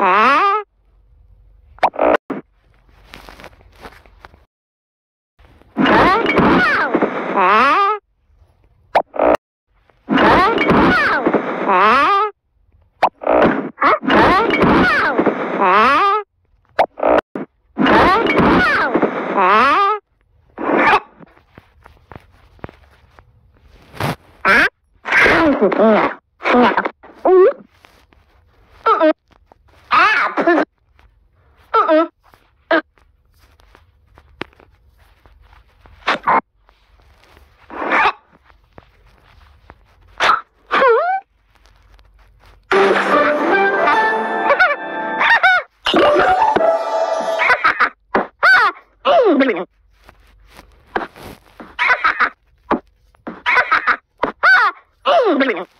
승야 승야 Unbelievable.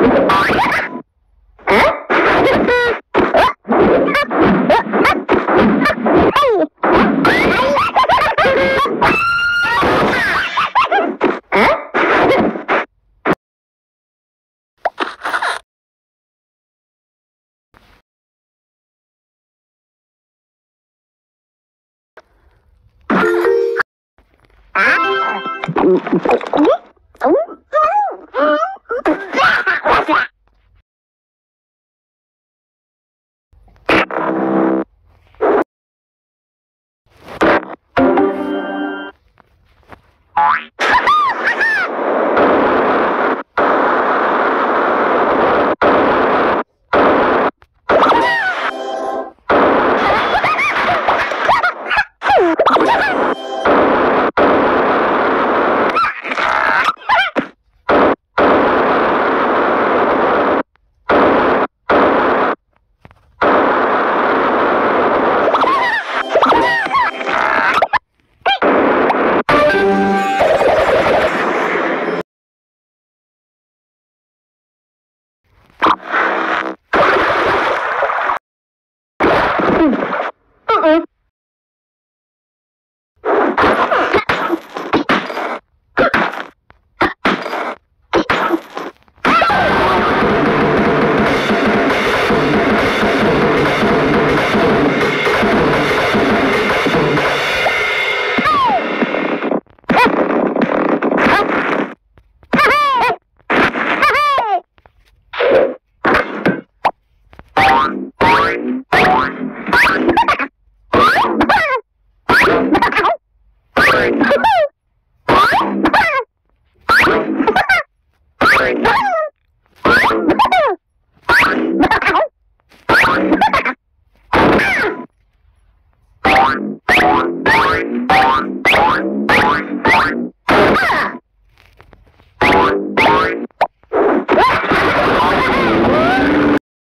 Ah! Bye. Uh-uh.